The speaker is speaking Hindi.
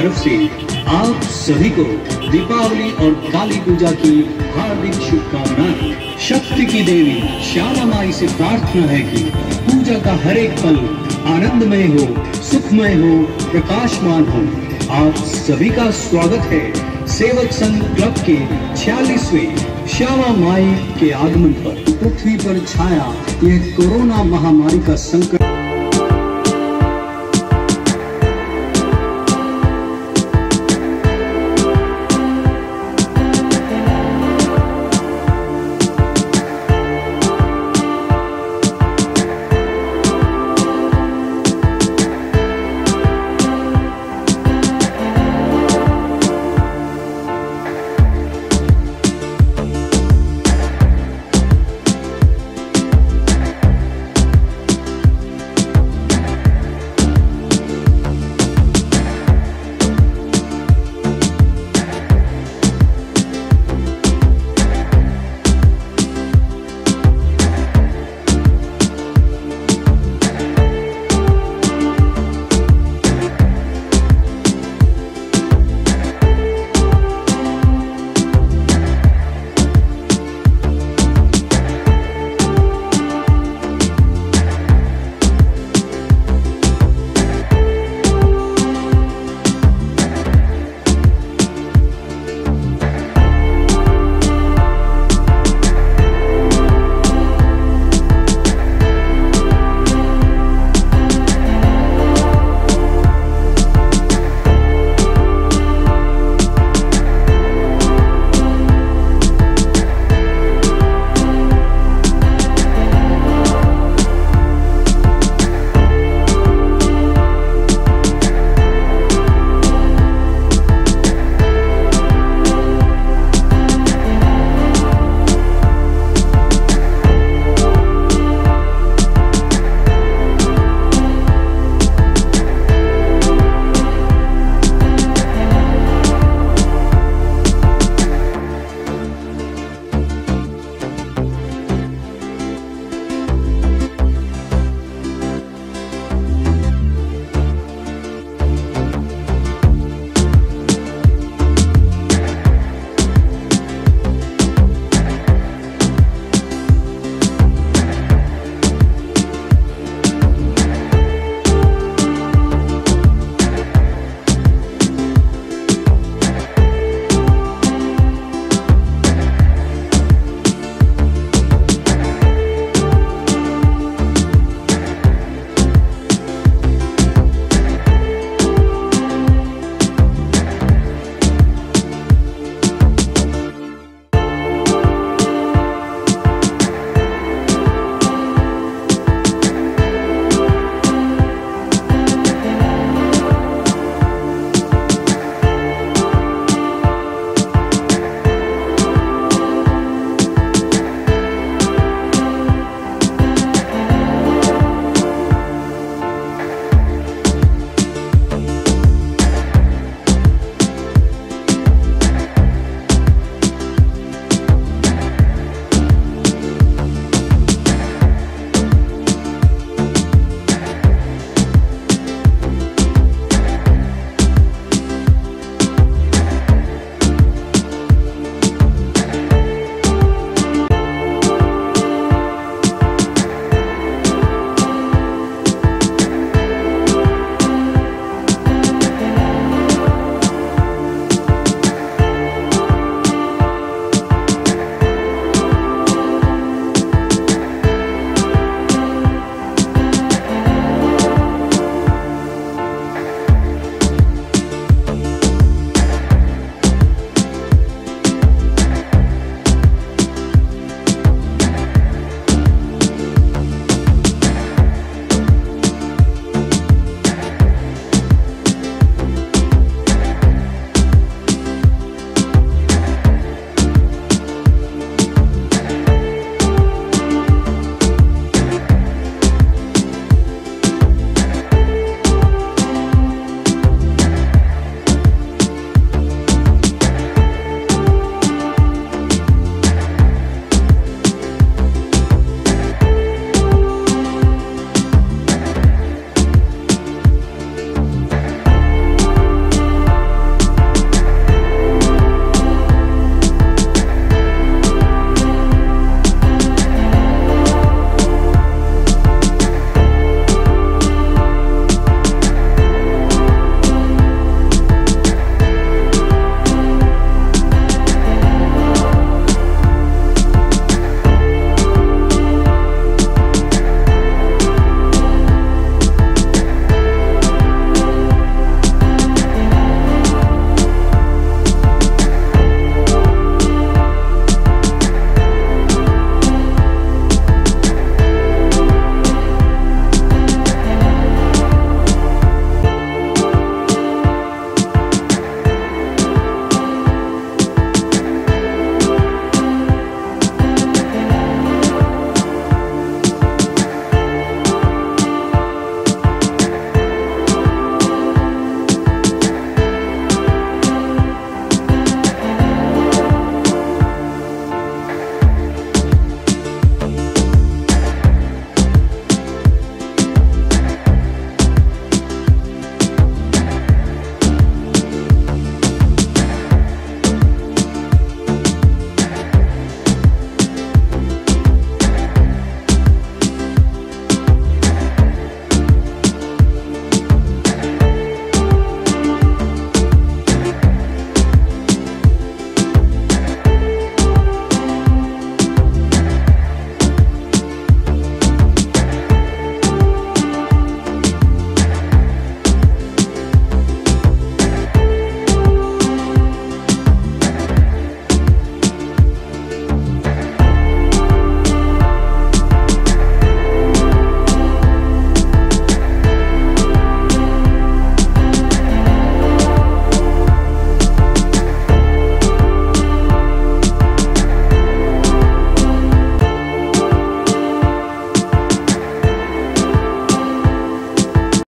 तरफ़ से आप सभी को दीपावली और काली पूजा की हार्दिक शुभकामनाएँ। शक्ति की देवी श्यामा माई से प्रार्थना है कि पूजा का हर एक पल आनंदमय हो, सुखमय हो, प्रकाशमान हो। आप सभी का स्वागत है सेवक संघ क्लब के छियालीसवें श्यामा माई के आगमन पर। पृथ्वी पर छाया यह कोरोना महामारी का संकट